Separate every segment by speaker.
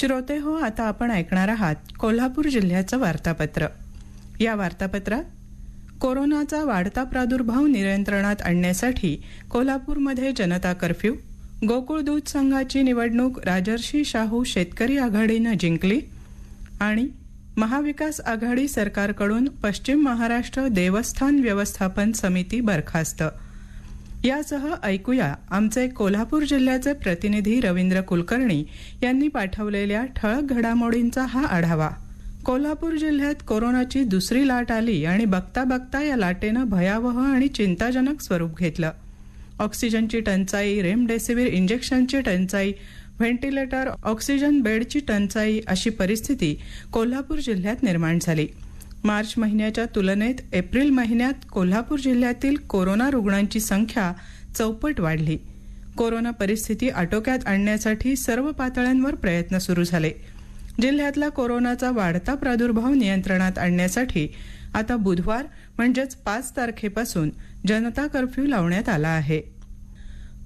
Speaker 1: श्रोते हो आता आपण ऐकणार आहात कोल्हापूर जिल्ह्याचं वार्तापत्र. या वार्तापत्रात कोरोनाचा वाढता प्रादुर्भाव नियंत्रणात आणण्यासाठी कोल्हापूरमध्ये जनता कर्फ्यू गोकुळ दूध संघाची निवडणूक राजर्षी शाहू शेतकरी आघाडीनं जिंकली आणि महाविकास आघाडी सरकारकडून पश्चिम महाराष्ट्र देवस्थान व्यवस्थापन समिती बरखास्त. यासह ऐकूया आमचे कोल्हापूर जिल्ह्याचे प्रतिनिधी रवींद्र कुलकर्णी यांनी पाठवलेल्या ठळक घडामोडींचा हा आढावा. कोल्हापूर जिल्ह्यात कोरोनाची दुसरी लाट आली आणि बघता बघता या लाटेनं भयावह आणि चिंताजनक स्वरूप घेतलं. ऑक्सिजनची टंचाई रेमडेसिवीर इंजेक्शनची टंचाई व्हेंटिलेटर ऑक्सिजन बेडची टंचाई अशी परिस्थिती कोल्हापूर जिल्ह्यात निर्माण झाली. मार्च महिन्याच्या तुलनेत एप्रिल महिन्यात कोल्हापूर जिल्ह्यातील कोरोना रुग्णांची संख्या चौपट वाढली. कोरोना परिस्थिती आटोक्यात आणण्यासाठी सर्व पातळ्यांवर प्रयत्न सुरू झाले. जिल्ह्यातला कोरोनाचा वाढता प्रादुर्भाव नियंत्रणात आणण्यासाठी आता बुधवार म्हणजेच पाच तारखेपासून जनता कर्फ्यू लावण्यात आला आहे.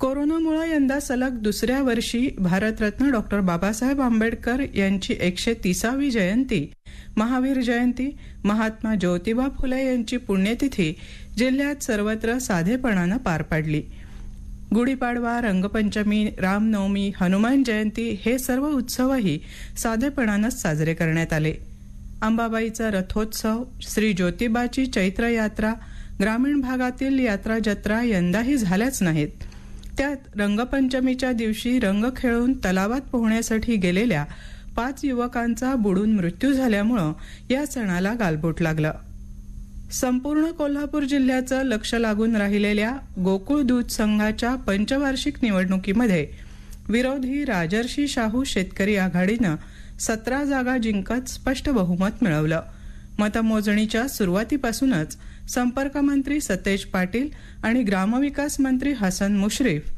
Speaker 1: कोरोनामुळे यंदा सलग दुसऱ्या वर्षी भारतरत्न डॉक्टर बाबासाहेब आंबेडकर यांची एकशे तिसावी जयंती महावीर जयंती महात्मा ज्योतिबा फुले यांची पुण्यतिथी जिल्ह्यात सर्वत्र साधेपणानं पार पाडली. गुढीपाडवा रंगपंचमी रामनवमी हनुमान जयंती हे सर्व उत्सवही साधेपणानंच साजरे करण्यात आले. अंबाबाईचा रथोत्सव श्री ज्योतिबाची चैत्र यात्रा ग्रामीण भागातील यात्रा जत्रा यंदाही झाल्याच नाहीत. त्यात रंगपंचमीच्या दिवशी रंग खेळून तलावात पोहण्यासाठी गेलेल्या पाच युवकांचा बुडून मृत्यू झाल्यामुळं या सणाला गालबोट लागलं. संपूर्ण कोल्हापूर जिल्ह्याचं लक्ष लागून राहिलेल्या गोकुळ दूध संघाच्या पंचवार्षिक निवडणुकीमध्ये विरोधी राजर्षी शाहू शेतकरी आघाडीनं सतरा जागा जिंकत स्पष्ट बहुमत मिळवलं. मतमोजणीच्या सुरुवातीपासूनच संपर्कमंत्री सतेज पाटील आणि ग्रामविकास मंत्री हसन मुश्रीफ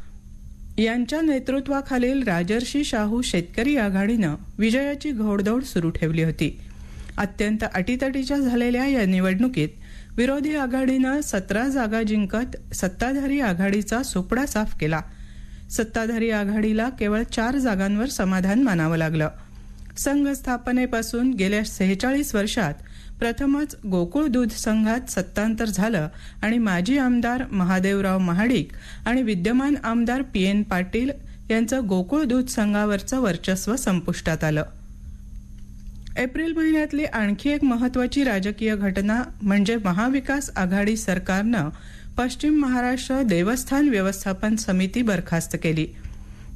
Speaker 1: यांच्या नेतृत्वाखालील राजर्षी शाहू शेतकरी आघाडीनं विजयाची घोडदौड सुरू ठेवली होती. अत्यंत अटीतटीच्या झालेल्या या निवडणुकीत विरोधी आघाडीनं सतरा जागा जिंकत सत्ताधारी आघाडीचा सुपडा साफ केला. सत्ताधारी आघाडीला केवळ चार जागांवर समाधान मानावं लागलं. संघ स्थापनेपासून गेल्या सेहेचाळीस वर्षात प्रथमच गोकुळ दूध संघात सत्तांतर झालं आणि माजी आमदार महादेवराव महाडिक आणि विद्यमान आमदार पी एन पाटील यांचं गोकुळ दूध संघावरचं वर्चस्व संपुष्टात आलं. एप्रिल महिन्यातली आणखी एक महत्वाची राजकीय घटना म्हणजे महाविकास आघाडी सरकारनं पश्चिम महाराष्ट्र देवस्थान व्यवस्थापन समिती बरखास्त केली.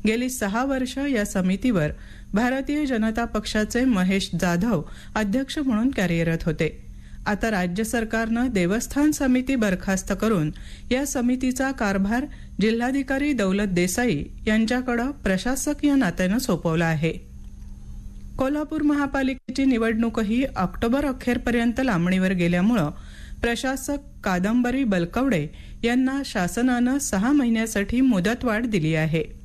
Speaker 1: गेली सहा वर्ष या समितीवर भारतीय जनता पक्षाचे महेश जाधव अध्यक्ष म्हणून कार्यरत होते. आता राज्य सरकारनं देवस्थान समिती बरखास्त करून या समितीचा कारभार जिल्हाधिकारी दौलत देसाई यांच्याकडे प्रशासकीय नात्यानं सोपवला आहे. कोल्हापूर महापालिकेची निवडणूकही ऑक्टोबर अखेरपर्यंत लांबणीवर गेल्यामुळं प्रशासक कादंबरी बलकवडे यांना शासनानं सहा महिन्यासाठी मुदतवाढ दिली आहे.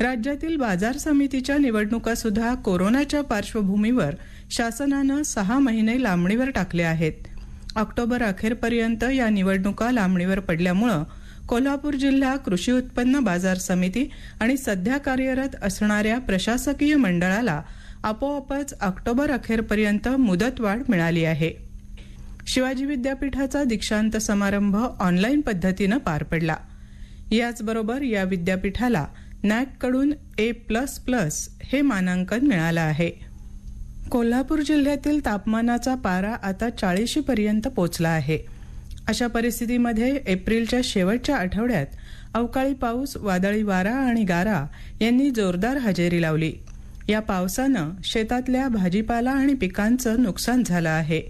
Speaker 1: राज्यातील बाजार समितीच्या निवडणुका सुद्धा कोरोनाच्या पार्श्वभूमीवर शासनानं सहा महिने लांबणीवर टाकले आहेत. ऑक्टोबर अखेरपर्यंत या निवडणुका लांबणीवर पडल्यामुळं कोल्हापूर जिल्हा कृषी उत्पन्न बाजार समिती आणि सध्या कार्यरत असणाऱ्या प्रशासकीय मंडळाला आपोआपच ऑक्टोबर अखेरपर्यंत मुदतवाढ मिळाली आहे. शिवाजी विद्यापीठाचा दीक्षांत समारंभ ऑनलाईन पद्धतीनं पार पडला. याचबरोबर या विद्यापीठाला नॅककडून ए प्लस प्लस हे मानांकन मिळालं आहे. कोल्हापूर जिल्ह्यातील तापमानाचा पारा आता चाळीशीपर्यंत पोचला आहे. अशा परिस्थितीमध्ये एप्रिलच्या शेवटच्या आठवड्यात अवकाळी पाऊस वादळी वारा आणि गारा यांनी जोरदार हजेरी लावली. या पावसानं शेतातल्या भाजीपाला आणि पिकांचं नुकसान झालं आहे.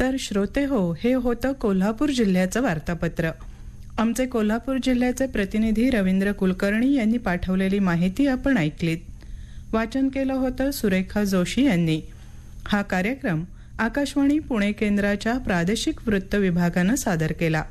Speaker 1: तर श्रोते हो हे होतं कोल्हापूर जिल्ह्याचं वार्तापत्र. आमचे कोल्हापूर जिल्ह्याचे प्रतिनिधी रवींद्र कुलकर्णी यांनी पाठवलेली माहिती आपण ऐकलीत. वाचन केलं होतं सुरेखा जोशी यांनी. हा कार्यक्रम आकाशवाणी पुणे केंद्राच्या प्रादेशिक वृत्त विभागानं सादर केला.